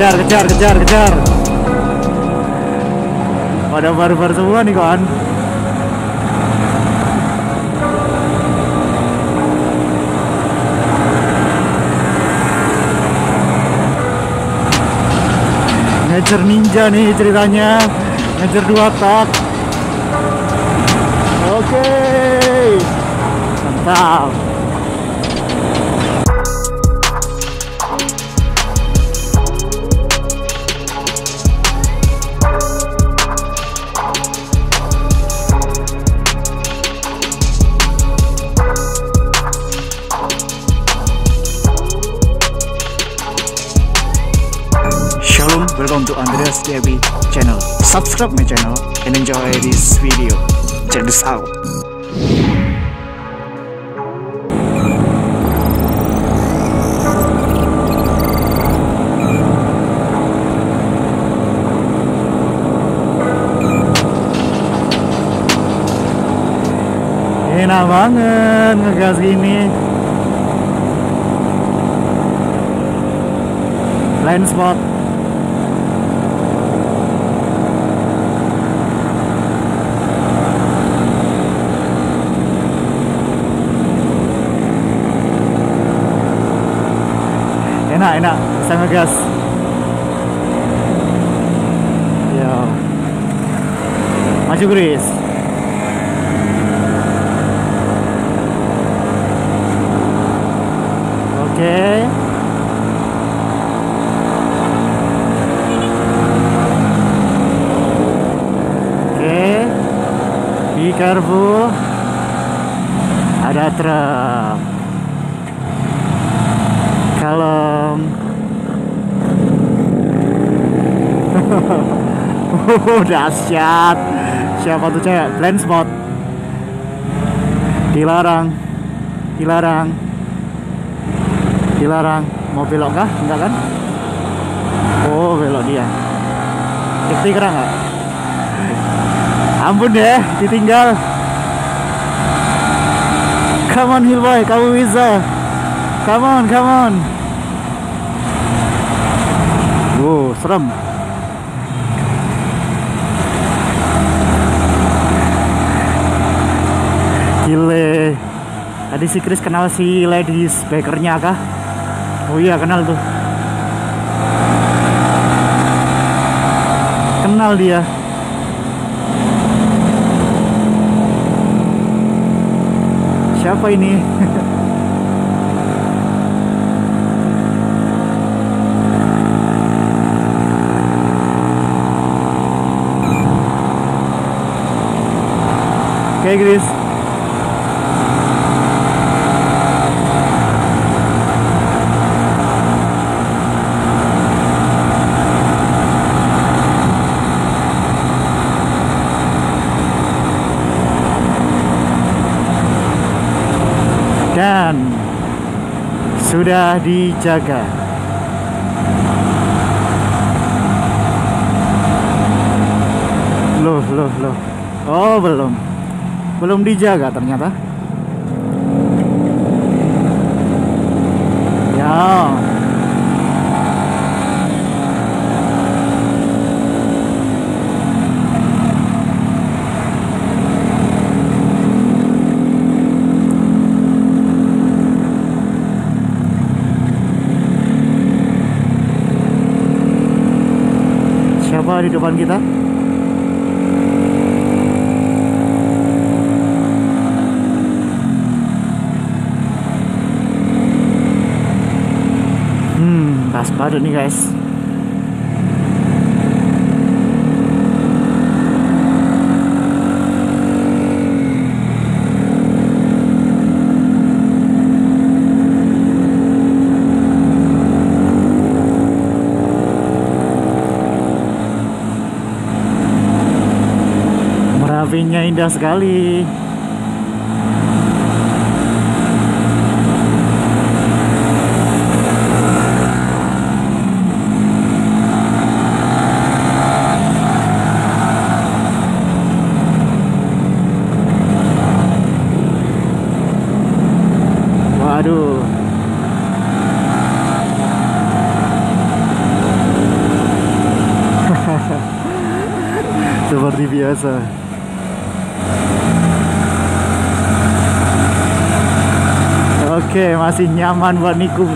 kejar kejar kejar kejar. Pada baru-baru semua nih kawan. Ngejar ninja nih ceritanya. Ngejar dua tak. Oke. Mantap welcome to Andreas TV channel. Subscribe my channel and enjoy this video. Check this out. Enak banget ngegas gini. Blind spot. Enak enak. Bisa ngegas ya. Maju Chris. Oke. Oke. Be careful. Ada truk Oh, dahsyat. Siapa tuh cewek? Blind spot. Dilarang. Dilarang. Dilarang. Mau belok kah? Enggak kan? Oh belok dia. Keti keren nggak? Ampun deh ditinggal. Come on Hillboy. Kamu bisa Come on, come on. Wow, serem. Gile. Tadi si Chris kenal si ladies bakernya kah? Oh iya, kenal tuh. Kenal dia. Siapa ini? Oke, Chris. Dan sudah dijaga. Loh, loh, loh. Oh, belum belum dijaga ternyata. Ya. Siapa di depan kita Pas banget nih guys. Merapinya indah sekali. Seperti biasa. Oke masih nyaman buat nikung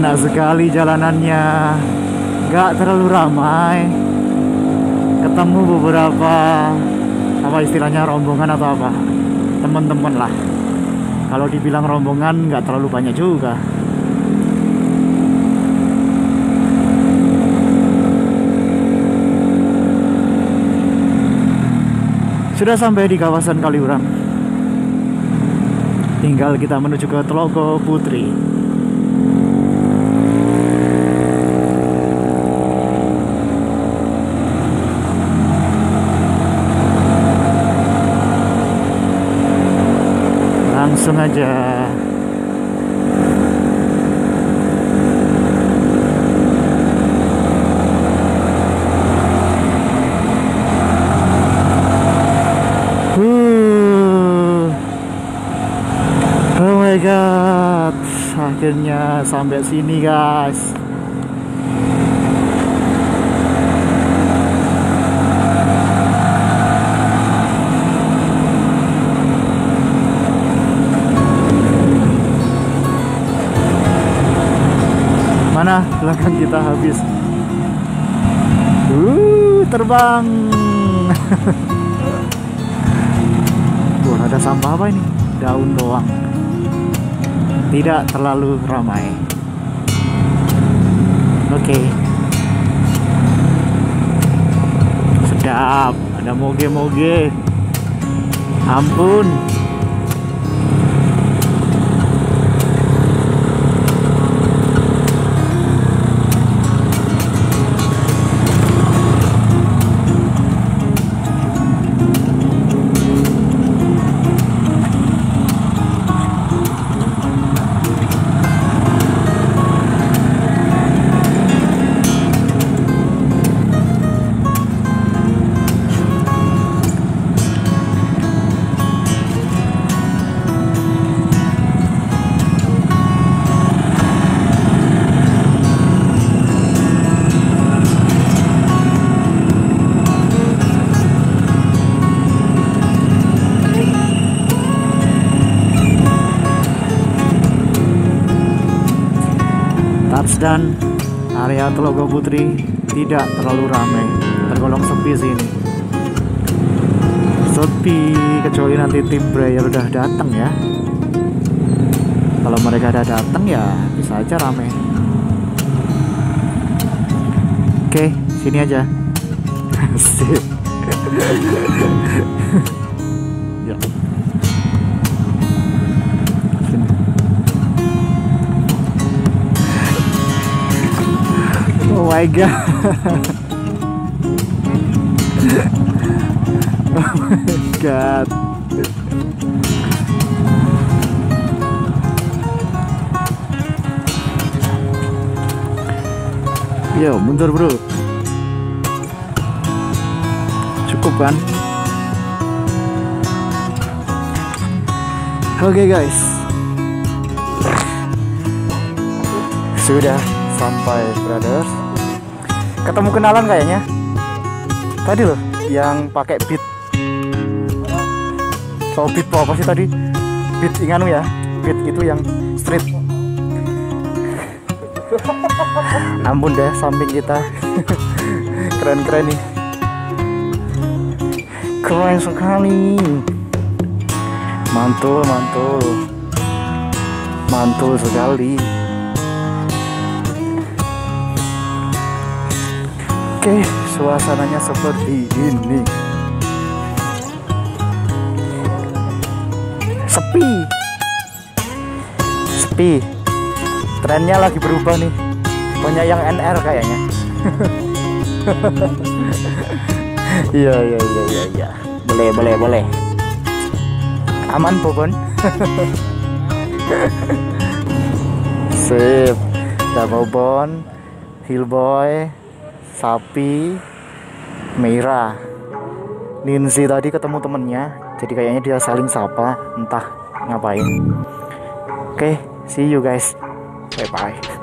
enak sekali jalanannya. Gak terlalu ramai. Ketemu beberapa apa istilahnya rombongan atau apa? Teman-teman lah. Kalau dibilang rombongan nggak terlalu banyak juga. Sudah sampai di kawasan Kaliurang. Tinggal kita menuju ke Tlogo Putri langsung aja. Oh my god. Akhirnya sampai sini guys belakang kita habis Uh, terbang Wah, ada sampah apa ini? Daun doang. Tidak terlalu ramai. Oke. Sedap. Ada moge-moge. Ampun. Dan area Telogo Putri tidak terlalu ramai. Tergolong sepi sini. Sepi kecuali nanti tim Brayer udah datang ya. Kalau mereka udah datang ya bisa aja ramai oke sini aja. Sip my god. oh my god. Yo, mundur bro. Cukup kan? Oke guys. Sudah sampai brothers ketemu kenalan kayaknya. Tadi loh yang pakai beat. So beat apa sih tadi? Beat inganu ya? Beat itu yang street. Ampun deh samping kita. Keren-keren nih. Keren sekali. Mantul mantul. Mantul sekali Oke, suasananya seperti ini. Sepi. Sepi. Trennya lagi berubah nih. Banyak yang NR kayaknya. Iya, iya, iya, iya, iya. Boleh, boleh, boleh. Aman, Bobon. Sip. Bobon, Hillboy, sapi merah. Ninzi tadi ketemu temennya jadi kayaknya dia saling sapa entah ngapain. Oke okay, see you guys. Bye bye